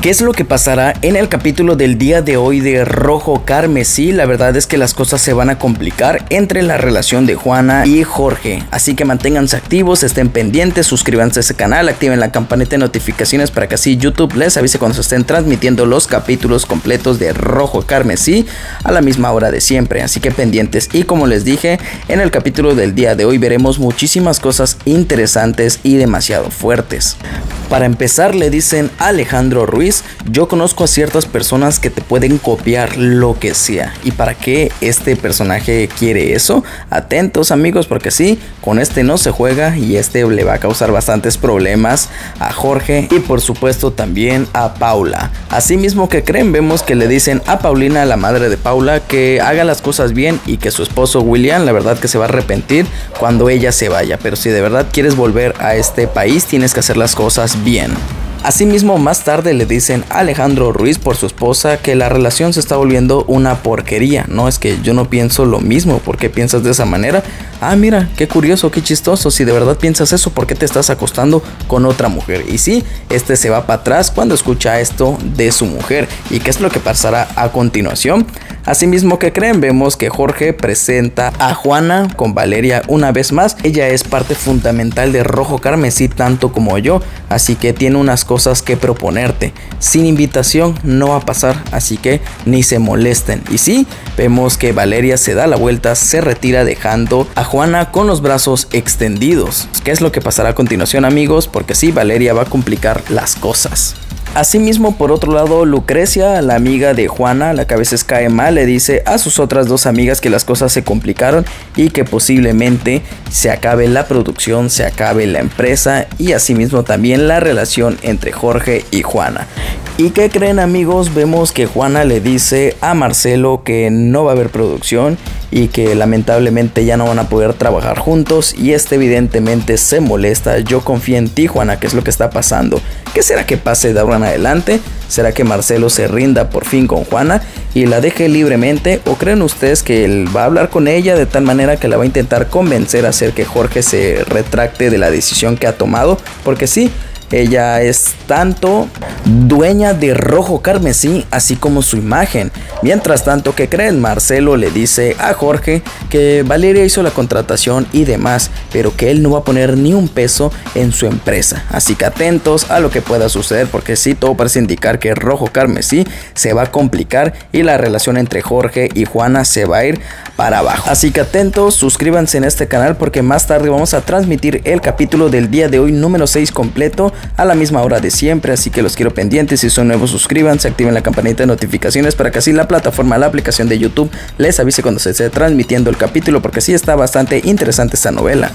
¿Qué es lo que pasará en el capítulo del día de hoy de Rojo Carmesí? La verdad es que las cosas se van a complicar entre la relación de Juana y Jorge. Así que manténganse activos, estén pendientes, suscríbanse a ese canal, activen la campanita de notificaciones para que así YouTube les avise cuando se estén transmitiendo los capítulos completos de Rojo Carmesí a la misma hora de siempre. Así que pendientes. Y como les dije, en el capítulo del día de hoy veremos muchísimas cosas interesantes y demasiado fuertes. Para empezar le dicen Alejandro Ruiz, yo conozco a ciertas personas que te pueden copiar lo que sea. ¿Y para qué este personaje quiere eso? Atentos amigos porque sí, con este no se juega y este le va a causar bastantes problemas a Jorge y por supuesto también a Paula. Asimismo que creen vemos que le dicen a Paulina, la madre de Paula, que haga las cosas bien y que su esposo William la verdad que se va a arrepentir cuando ella se vaya. Pero si de verdad quieres volver a este país tienes que hacer las cosas bien. Asimismo, más tarde le dicen a Alejandro Ruiz por su esposa que la relación se está volviendo una porquería. No es que yo no pienso lo mismo, ¿por qué piensas de esa manera? Ah, mira, qué curioso, qué chistoso. Si de verdad piensas eso, ¿por qué te estás acostando con otra mujer? Y sí, este se va para atrás cuando escucha esto de su mujer. ¿Y qué es lo que pasará a continuación? Asimismo que creen, vemos que Jorge presenta a Juana con Valeria una vez más. Ella es parte fundamental de Rojo Carmesí tanto como yo, así que tiene unas cosas que proponerte. Sin invitación no va a pasar, así que ni se molesten. Y sí, vemos que Valeria se da la vuelta, se retira dejando a Juana con los brazos extendidos. ¿Qué es lo que pasará a continuación amigos? Porque sí, Valeria va a complicar las cosas. Asimismo, por otro lado, Lucrecia, la amiga de Juana, la que a veces cae mal, le dice a sus otras dos amigas que las cosas se complicaron y que posiblemente se acabe la producción, se acabe la empresa y asimismo también la relación entre Jorge y Juana. ¿Y qué creen amigos? Vemos que Juana le dice a Marcelo que no va a haber producción y que lamentablemente ya no van a poder trabajar juntos y este evidentemente se molesta. Yo confío en ti Juana, ¿qué es lo que está pasando? ¿Qué será que pase de ahora en adelante? ¿Será que Marcelo se rinda por fin con Juana y la deje libremente? ¿O creen ustedes que él va a hablar con ella de tal manera que la va a intentar convencer a hacer que Jorge se retracte de la decisión que ha tomado? Porque sí, ella es tanto dueña de rojo carmesí, así como su imagen. Mientras tanto, que creen? Marcelo le dice a Jorge que Valeria hizo la contratación y demás, pero que él no va a poner ni un peso en su empresa. Así que atentos a lo que pueda suceder, porque sí, todo parece indicar que rojo carmesí se va a complicar y la relación entre Jorge y Juana se va a ir para abajo. Así que atentos, suscríbanse en este canal porque más tarde vamos a transmitir el capítulo del día de hoy número 6 completo a la misma hora de siempre, así que los quiero pendientes, si son nuevos suscríbanse, activen la campanita de notificaciones para que así la plataforma, la aplicación de YouTube les avise cuando se esté transmitiendo el capítulo porque sí está bastante interesante esta novela.